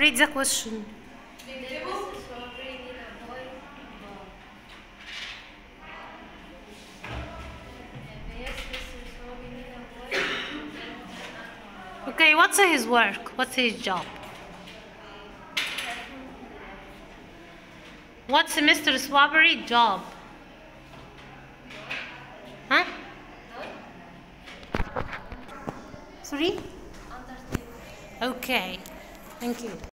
read the question okay what's his work? What's his job? What's Mr. Swabery's job? Huh? Sorry? Okay thank you.